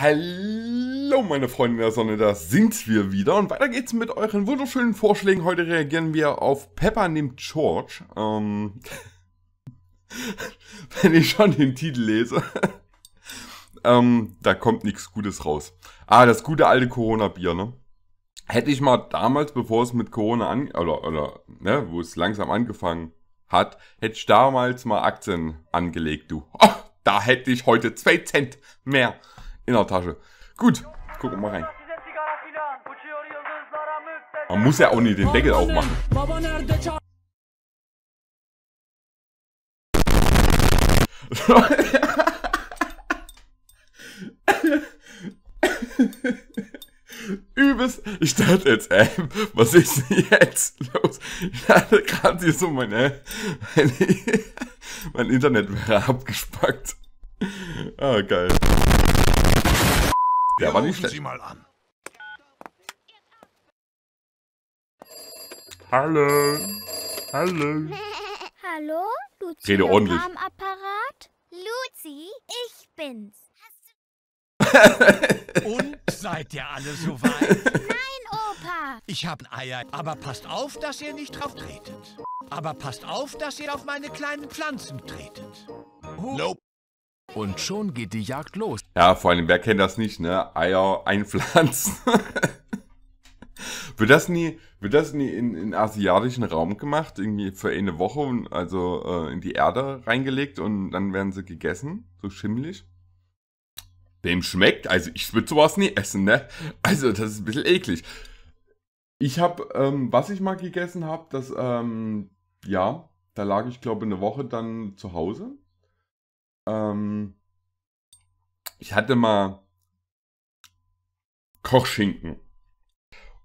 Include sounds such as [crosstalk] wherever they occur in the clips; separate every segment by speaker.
Speaker 1: Hallo meine Freunde der Sonne, da sind wir wieder und weiter geht's mit euren wunderschönen Vorschlägen. Heute reagieren wir auf Pepper nimmt George. Ähm, [laughs] wenn ich schon den Titel lese, ähm, da kommt nichts Gutes raus. Ah, das gute alte Corona-Bier, ne? Hätte ich mal damals, bevor es mit Corona an, oder, oder, ne, wo es langsam angefangen hat, hätte ich damals mal Aktien angelegt, du. Oh, da hätte ich heute zwei Cent mehr in der Tasche. Gut, gucken wir mal rein. Man muss ja auch nicht den Deckel aufmachen. [laughs] Übelst. Ich dachte jetzt, ey, was ist denn jetzt los? Ich hatte gerade hier so meine, meine [laughs] mein Internet wäre abgespackt. Ah, geil. Der war nicht schlecht. Sie mal an. Hallo. Hallo.
Speaker 2: Hallo?
Speaker 1: Luzi Rede ordentlich.
Speaker 2: am Apparat? Luzi, ich bin's. [laughs] [laughs]
Speaker 3: Und seid ihr alle soweit?
Speaker 2: Nein, Opa.
Speaker 3: Ich hab Eier, aber passt auf, dass ihr nicht drauf tretet. Aber passt auf, dass ihr auf meine kleinen Pflanzen tretet.
Speaker 4: Nope. Und schon geht die Jagd los.
Speaker 1: Ja, vor allem, wer kennt das nicht, ne? Eier einpflanzen. [laughs] wird das nie, wird das nie in, in asiatischen Raum gemacht? Irgendwie für eine Woche, also äh, in die Erde reingelegt und dann werden sie gegessen? So schimmelig? Wem schmeckt? Also ich würde sowas nie essen, ne? Also das ist ein bisschen eklig. Ich habe, ähm, was ich mal gegessen habe, das, ähm, ja, da lag ich glaube eine Woche dann zu Hause ähm, ich hatte mal Kochschinken.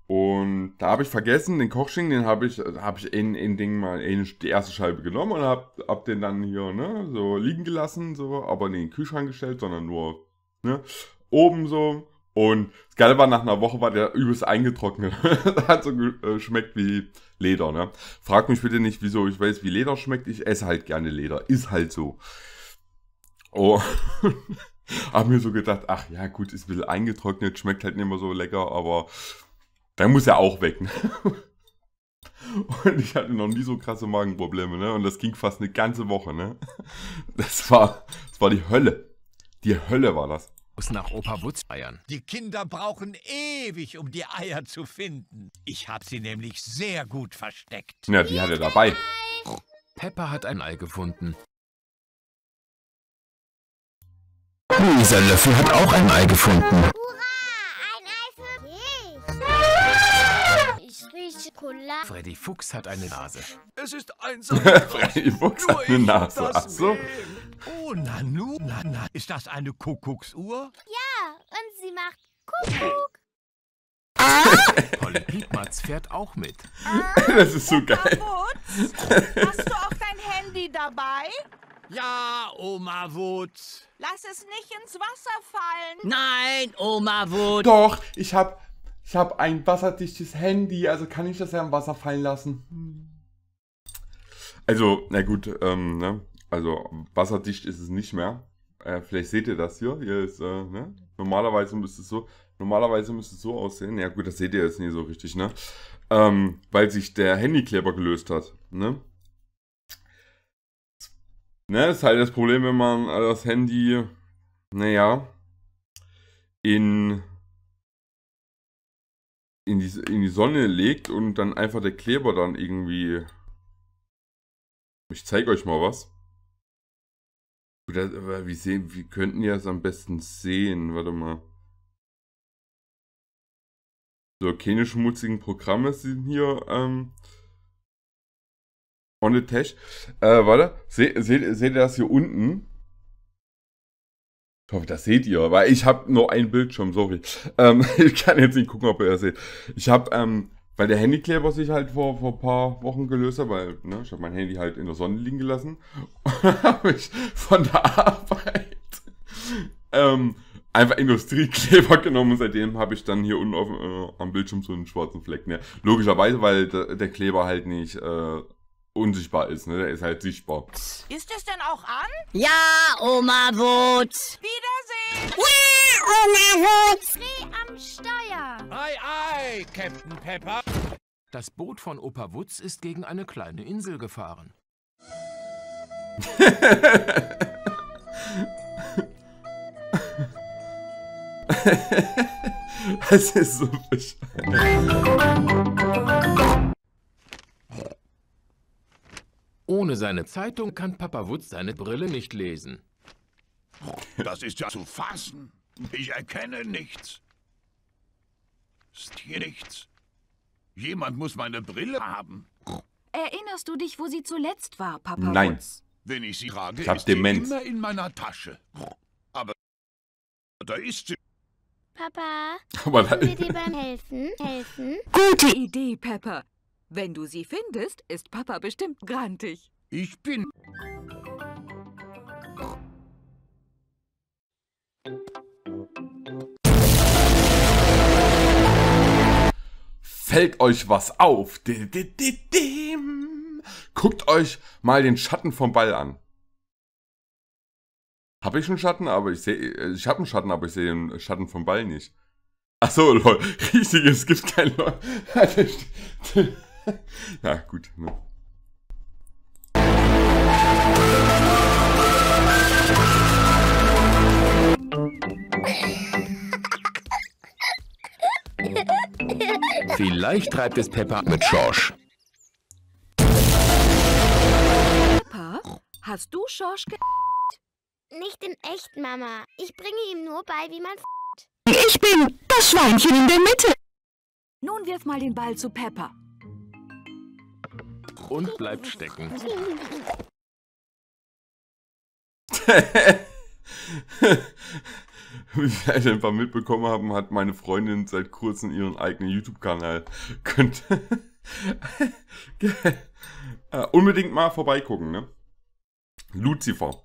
Speaker 1: Und da habe ich vergessen, den Kochschinken, den habe ich, habe ich in, in Ding mal in die erste Scheibe genommen und habe hab den dann hier, ne, so liegen gelassen, so, aber nicht in den Kühlschrank gestellt, sondern nur, ne, oben so. Und das Geile war, nach einer Woche war der übelst eingetrocknet. [laughs] hat so geschmeckt wie Leder, ne. Frag mich bitte nicht, wieso ich weiß, wie Leder schmeckt. Ich esse halt gerne Leder. Ist halt so. Oh. [laughs] Hab mir so gedacht, ach ja, gut, ist ein bisschen eingetrocknet, schmeckt halt nicht mehr so lecker, aber dann muss er auch weg. Ne? [laughs] Und ich hatte noch nie so krasse Magenprobleme, ne? Und das ging fast eine ganze Woche, ne? [laughs] Das war, das war die Hölle. Die Hölle war das.
Speaker 4: Muss nach Opa Wutz eiern.
Speaker 3: Die Kinder brauchen ewig, um die Eier zu finden. Ich habe sie nämlich sehr gut versteckt.
Speaker 1: Ja, die hat er dabei.
Speaker 4: Pepper hat ein Ei gefunden.
Speaker 5: Dieser Löffel hat auch ein Ei gefunden.
Speaker 2: Hurra, ein Ei für mich. Ich rieche Schokolade.
Speaker 4: Freddy Fuchs hat eine Nase.
Speaker 3: Es ist einsam. [laughs]
Speaker 1: Freddy Fuchs hat eine Nase. Ach so.
Speaker 3: Oh, Nanu, Nana, ist das eine Kuckucksuhr?
Speaker 2: Ja, und sie macht Kuckuck. [laughs]
Speaker 4: Polly Piepmatz fährt auch mit.
Speaker 1: Das ist so geil.
Speaker 6: Hast du auch dein Handy dabei?
Speaker 3: Ja, Oma Wutz.
Speaker 6: Lass es nicht ins Wasser fallen.
Speaker 7: Nein, Oma Wut.
Speaker 1: Doch, ich hab, ich hab ein wasserdichtes Handy, also kann ich das ja im Wasser fallen lassen. Also, na gut, ähm, ne? Also, wasserdicht ist es nicht mehr. Äh, vielleicht seht ihr das hier. Hier ist, äh, ne? Normalerweise müsste es so, normalerweise müsste es so aussehen. Ja gut, das seht ihr jetzt nicht so richtig, ne? Ähm, weil sich der Handykleber gelöst hat, ne? Ne, ist halt das Problem, wenn man das Handy, naja, in, in, die, in die Sonne legt und dann einfach der Kleber dann irgendwie. Ich zeige euch mal was. Wie, sehen, wie könnten wir es am besten sehen? Warte mal. So, keine schmutzigen Programme sind hier ähm, on the Tash. Äh, warte, seht, seht, seht ihr das hier unten? Ich hoffe, das seht ihr, weil ich habe nur einen Bildschirm, sorry. Ähm, [laughs] ich kann jetzt nicht gucken, ob ihr das seht. Ich habe, ähm, weil der Handykleber sich halt vor, vor ein paar Wochen gelöst hat, weil ne, ich habe mein Handy halt in der Sonne liegen gelassen. [laughs] Und habe ich von der Arbeit ähm, einfach Industriekleber [laughs] genommen und seitdem habe ich dann hier unten auf, äh, am Bildschirm so einen schwarzen Fleck. Ne? Logischerweise, weil der, der Kleber halt nicht äh, unsichtbar ist, ne? Der ist halt sichtbar.
Speaker 6: Ist es denn auch an?
Speaker 7: Ja, Oma Wut.
Speaker 6: Wiedersehen.
Speaker 7: Ja, Oma
Speaker 2: Dreh am Steuer.
Speaker 3: Ei, ei, Captain Pepper.
Speaker 4: Das Boot von Opa Wutz ist gegen eine kleine Insel gefahren. [laughs]
Speaker 1: Das ist so bescheuert.
Speaker 4: Ohne seine Zeitung kann Papa Wutz seine Brille nicht lesen.
Speaker 8: Das ist ja zu fassen. Ich erkenne nichts. Ist hier nichts. Jemand muss meine Brille haben.
Speaker 6: Erinnerst du dich, wo sie zuletzt war, Papa
Speaker 1: Nein.
Speaker 6: Wutz?
Speaker 8: Wenn ich sie trage,
Speaker 1: Ich hab
Speaker 8: ist sie
Speaker 1: Demenz.
Speaker 8: immer in meiner Tasche. Aber da ist sie.
Speaker 2: Papa,
Speaker 1: Aber
Speaker 2: können wir dir beim Helfen? Helfen?
Speaker 6: Gute Idee, Pepper. Wenn du sie findest, ist Papa bestimmt grantig.
Speaker 8: Ich bin.
Speaker 1: fällt euch was auf. Guckt euch mal den Schatten vom Ball an. Habe ich einen Schatten, aber ich sehe, ich habe einen Schatten, aber ich sehe den Schatten vom Ball nicht. Ach so, [laughs] lol, richtig, es gibt kein lol. [laughs] ja, gut. Ne.
Speaker 5: Vielleicht treibt es Peppa mit Schorsch.
Speaker 6: Peppa, hast du Schorsch ge...
Speaker 2: Nicht in echt, Mama. Ich bringe ihm nur bei, wie man
Speaker 9: Ich bin das Schweinchen in der Mitte.
Speaker 6: Nun wirf mal den Ball zu Peppa.
Speaker 4: Und bleibt stecken.
Speaker 1: Wie ich einfach mitbekommen haben, hat meine Freundin seit kurzem ihren eigenen YouTube-Kanal. Könnt [laughs] äh, unbedingt mal vorbeigucken, ne? Lucifer.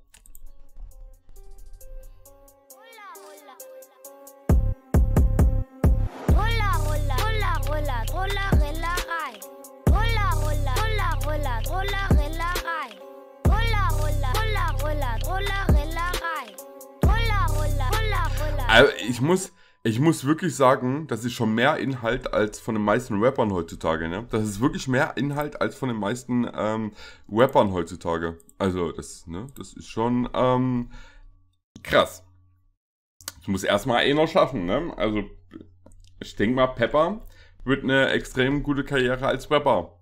Speaker 1: Also ich muss, ich muss wirklich sagen, das ist schon mehr Inhalt als von den meisten Rappern heutzutage, ne? Das ist wirklich mehr Inhalt als von den meisten ähm, Rappern heutzutage. Also das, ne, das ist schon ähm, krass. Ich muss erstmal einer schaffen, ne? Also ich denke mal, Pepper wird eine extrem gute Karriere als Rapper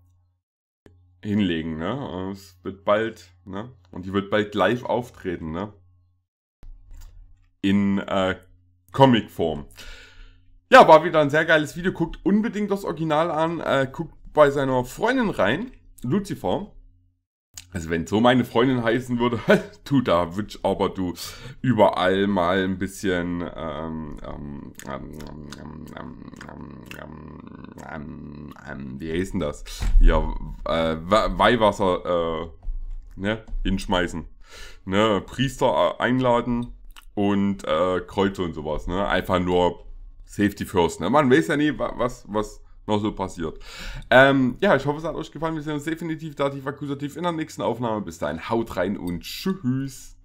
Speaker 1: hinlegen, ne? Es wird bald, ne? Und die wird bald live auftreten, ne? In äh, Comicform. Ja, war wieder ein sehr geiles Video. Guckt unbedingt das Original an. Äh, guckt bei seiner Freundin rein. Lucifer. Also wenn so meine Freundin heißen würde, tu da, wünsch aber du überall mal ein bisschen ähm, ähm, ähm, wie heißt denn das? Ja, äh, Weihwasser äh, ne, hinschmeißen. Ne, Priester einladen, und äh, Kreuze und sowas, ne? Einfach nur Safety first, ne? Man weiß ja nie, wa- was, was noch so passiert. Ähm, ja, ich hoffe, es hat euch gefallen. Wir sehen uns definitiv dativ akkusativ in der nächsten Aufnahme. Bis dahin, haut rein und tschüss.